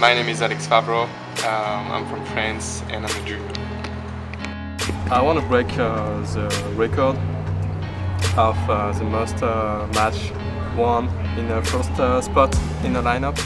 My name is Alex Favreau. Um, I'm from France and I'm a junior. I want to break uh, the record of uh, the most uh, match won in the first uh, spot in the lineup.